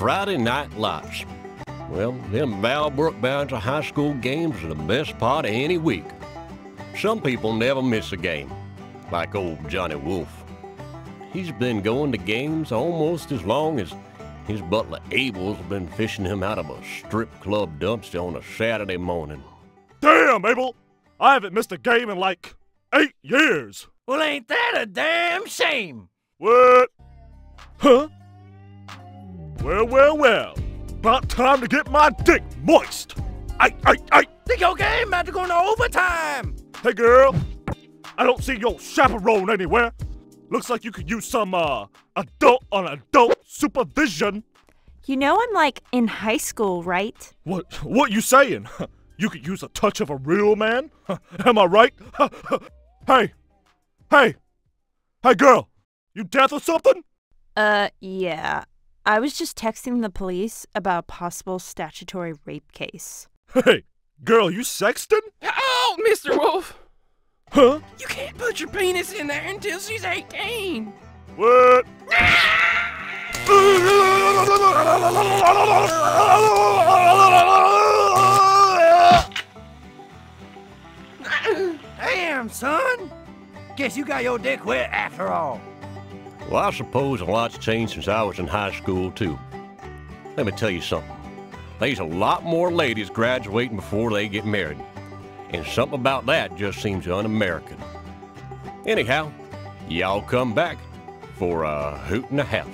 Friday Night Lights. Well, them Valbrook Bouncer High School games are the best part of any week. Some people never miss a game, like old Johnny Wolf. He's been going to games almost as long as his butler Abel's been fishing him out of a strip club dumpster on a Saturday morning. Damn, Abel! I haven't missed a game in like eight years. Well, ain't that a damn shame? What? Huh? Well, well, well. About time to get my dick moist. I, I, I. Think your game about to go into overtime. Hey, girl. I don't see your chaperone anywhere. Looks like you could use some, uh, adult on adult supervision. You know I'm like in high school, right? What, what you saying? You could use a touch of a real man? Am I right? hey, hey, hey, girl. You deaf or something? Uh, yeah. I was just texting the police about a possible statutory rape case. Hey, girl, you sexting? Oh, Mr. Wolf! Huh? You can't put your penis in there until she's 18. What? Damn, son. Guess you got your dick wet after all. Well, I suppose a lot's changed since I was in high school, too. Let me tell you something. There's a lot more ladies graduating before they get married. And something about that just seems un-American. Anyhow, y'all come back for a hoot and a half.